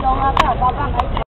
中啊，带我包饭回去。